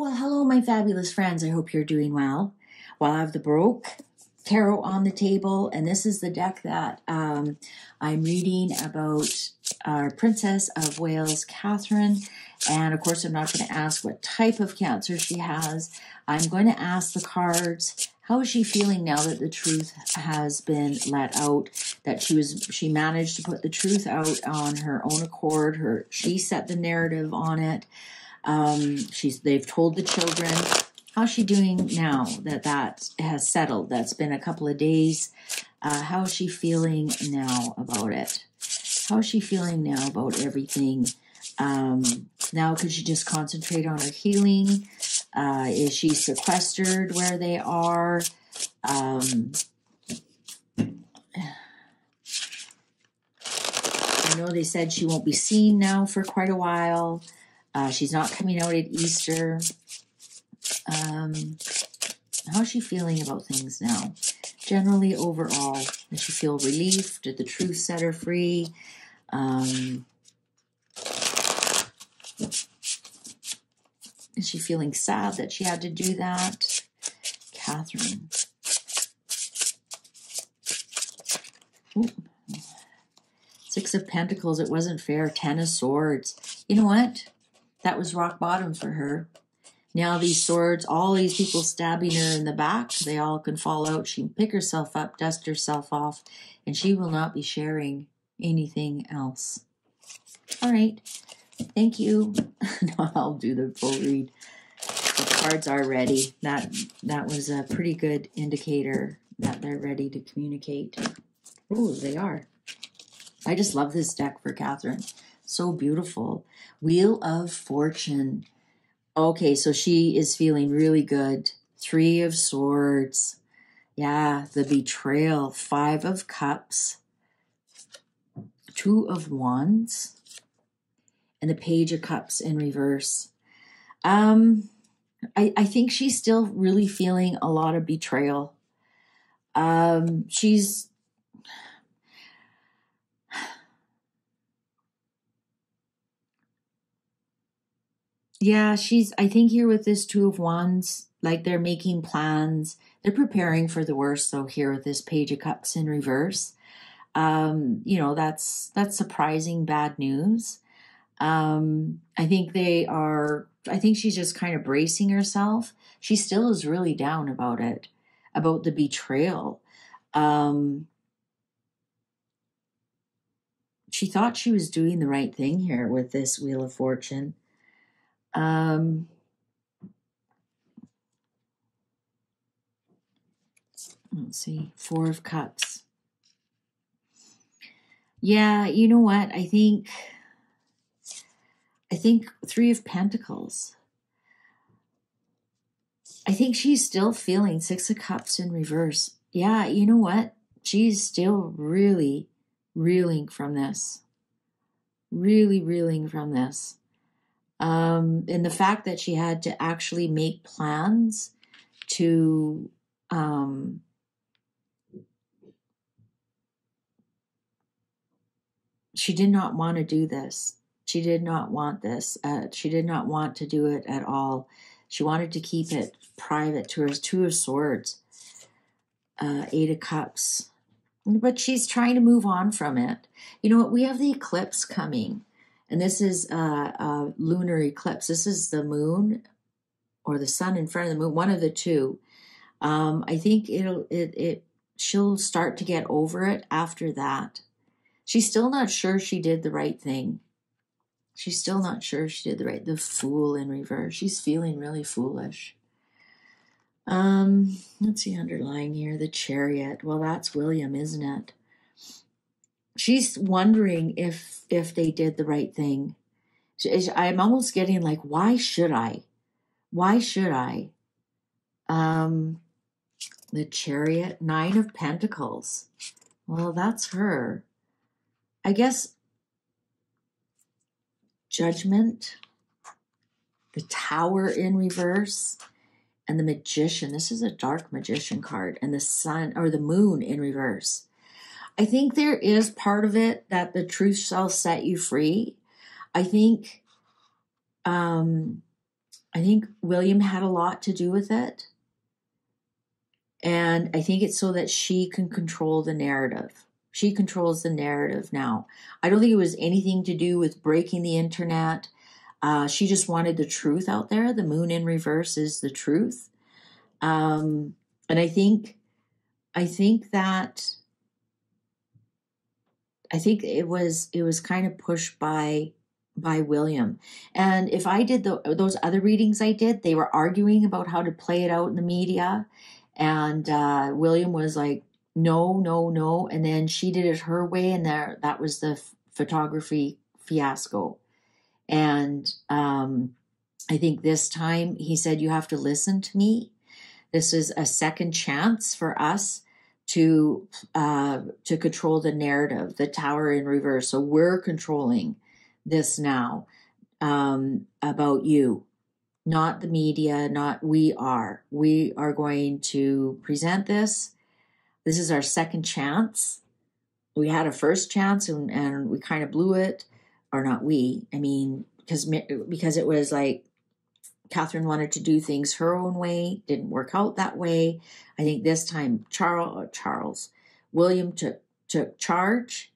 Well, hello, my fabulous friends. I hope you're doing well. Well, I have the Baroque Tarot on the table, and this is the deck that um, I'm reading about our Princess of Wales, Catherine. And of course, I'm not going to ask what type of cancer she has. I'm going to ask the cards how is she feeling now that the truth has been let out that she was she managed to put the truth out on her own accord her she set the narrative on it um, she's they've told the children. How's she doing now that that has settled? That's been a couple of days. Uh, how is she feeling now about it? How is she feeling now about everything? Um, now, could she just concentrate on her healing? Uh, is she sequestered where they are? Um, I know they said she won't be seen now for quite a while. Uh, she's not coming out at Easter. Um, how's she feeling about things now? Generally, overall, does she feel relief? Did the truth set her free? Um, is she feeling sad that she had to do that? Catherine. Ooh. Six of Pentacles, it wasn't fair. Ten of Swords. You know what? That was rock bottom for her. Now these swords, all these people stabbing her in the back, they all can fall out. She can pick herself up, dust herself off, and she will not be sharing anything else. All right. Thank you. no, I'll do the full read. The cards are ready. That that was a pretty good indicator that they're ready to communicate. Oh, they are. I just love this deck for Catherine. So beautiful. Wheel of Fortune. Okay, so she is feeling really good. Three of Swords. Yeah, the betrayal. Five of Cups. Two of Wands. And the Page of Cups in reverse. Um, I, I think she's still really feeling a lot of betrayal. Um, she's Yeah, she's, I think here with this Two of Wands, like they're making plans. They're preparing for the worst, though, here with this Page of Cups in reverse. Um, you know, that's, that's surprising bad news. Um, I think they are, I think she's just kind of bracing herself. She still is really down about it, about the betrayal. Um, she thought she was doing the right thing here with this Wheel of Fortune. Um, let's see, Four of Cups. Yeah, you know what? I think, I think Three of Pentacles. I think she's still feeling Six of Cups in reverse. Yeah, you know what? She's still really reeling from this. Really reeling from this. Um, and the fact that she had to actually make plans to um, she did not want to do this. She did not want this. Uh, she did not want to do it at all. She wanted to keep it private to her. Two of Swords, uh, Eight of Cups. But she's trying to move on from it. You know what? We have the eclipse coming. And this is a, a lunar eclipse. This is the moon or the sun in front of the moon, one of the two. Um, I think it'll it it she'll start to get over it after that. She's still not sure she did the right thing. She's still not sure she did the right. The fool in reverse. She's feeling really foolish. Um, let's see underlying here. The chariot. Well, that's William, isn't it? She's wondering if if they did the right thing. I'm almost getting like, why should I? Why should I? Um, the chariot, nine of pentacles. Well, that's her. I guess judgment, the tower in reverse, and the magician. This is a dark magician card, and the sun or the moon in reverse. I think there is part of it that the truth shall set you free. I think um, I think William had a lot to do with it. And I think it's so that she can control the narrative. She controls the narrative now. I don't think it was anything to do with breaking the internet. Uh, she just wanted the truth out there. The moon in reverse is the truth. Um, and I think, I think that, I think it was it was kind of pushed by by William. And if I did the, those other readings I did, they were arguing about how to play it out in the media. And uh, William was like, no, no, no. And then she did it her way. And there, that was the f- photography fiasco. And um, I think this time he said, you have to listen to me. This is a second chance for us to uh, to control the narrative, the tower in reverse. So we're controlling this now um, about you, not the media, not we are. We are going to present this. This is our second chance. We had a first chance and, and we kind of blew it, or not we. I mean, because because it was like Catherine wanted to do things her own way, didn't work out that way. I think this time Charles, Charles William took took charge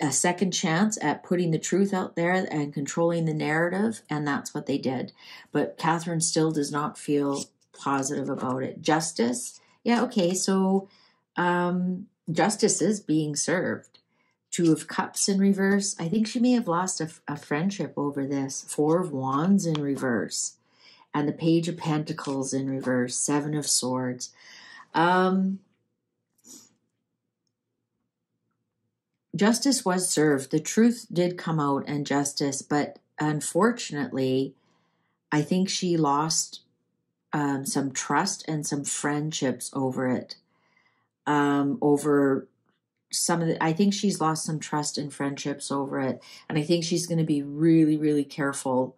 a second chance at putting the truth out there and controlling the narrative, and that's what they did. But Catherine still does not feel positive about it. Justice, yeah, okay, so um, justice is being served. Two of Cups in reverse. I think she may have lost a, a friendship over this. Four of Wands in reverse, and the Page of Pentacles in reverse. Seven of Swords. Um, justice was served. The truth did come out and justice, but unfortunately, I think she lost um, some trust and some friendships over it. Um, over some of the, I think she's lost some trust and friendships over it. And I think she's going to be really, really careful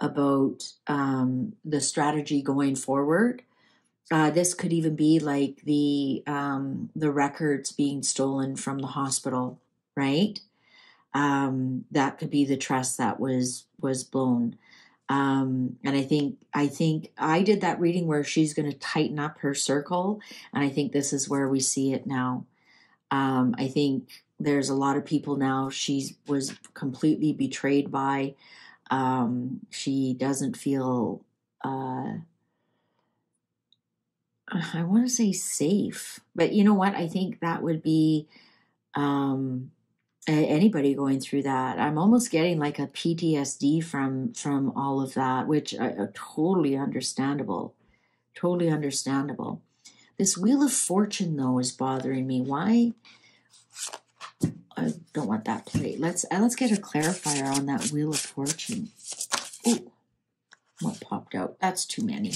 about um, the strategy going forward. Uh, this could even be like the um, the records being stolen from the hospital right? Um, that could be the trust that was was blown. Um, and I think I think I did that reading where she's going to tighten up her circle, and I think this is where we see it now. Um, I think there's a lot of people now she was completely betrayed by. Um, she doesn't feel. Uh, I want to say safe, but you know what? I think that would be um, anybody going through that i'm almost getting like a ptsd from from all of that which uh, uh, totally understandable totally understandable this wheel of fortune though is bothering me why i don't want that plate let's uh, let's get a clarifier on that wheel of fortune oh what popped out that's too many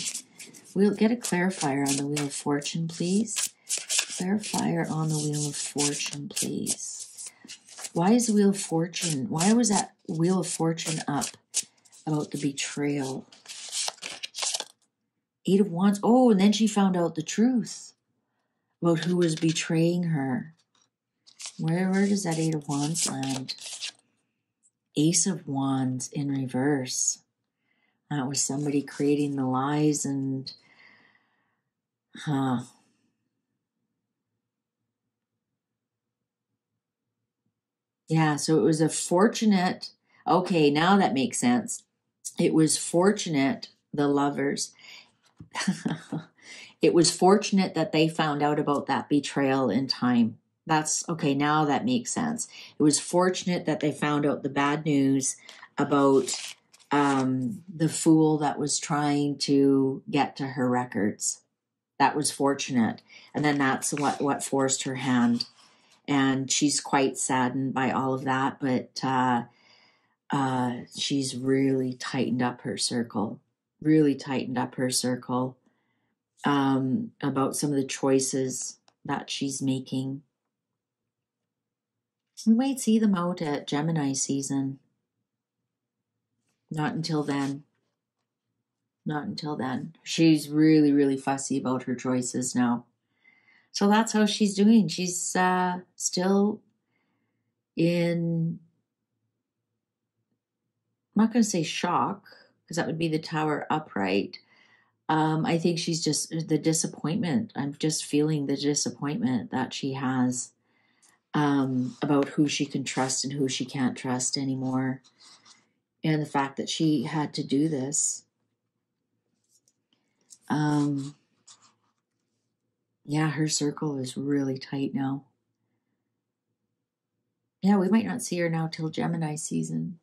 we'll get a clarifier on the wheel of fortune please clarifier on the wheel of fortune please why is the Wheel of Fortune? Why was that Wheel of Fortune up about the betrayal? Eight of Wands. Oh, and then she found out the truth about who was betraying her. Where, where does that Eight of Wands land? Ace of Wands in reverse. That was somebody creating the lies and, huh. Yeah, so it was a fortunate, okay, now that makes sense. It was fortunate, the lovers. it was fortunate that they found out about that betrayal in time. That's okay, now that makes sense. It was fortunate that they found out the bad news about um, the fool that was trying to get to her records. That was fortunate. And then that's what, what forced her hand and she's quite saddened by all of that. But uh, uh, she's really tightened up her circle, really tightened up her circle um, about some of the choices that she's making. We might see them out at Gemini season. Not until then. Not until then. She's really, really fussy about her choices now. So that's how she's doing. She's uh, still in, I'm not going to say shock, because that would be the tower upright. Um, I think she's just the disappointment. I'm just feeling the disappointment that she has um, about who she can trust and who she can't trust anymore. And the fact that she had to do this. Um, yeah, her circle is really tight now. Yeah, we might not see her now till Gemini season.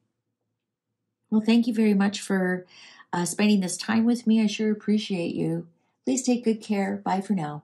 Well, thank you very much for uh, spending this time with me. I sure appreciate you. Please take good care. Bye for now.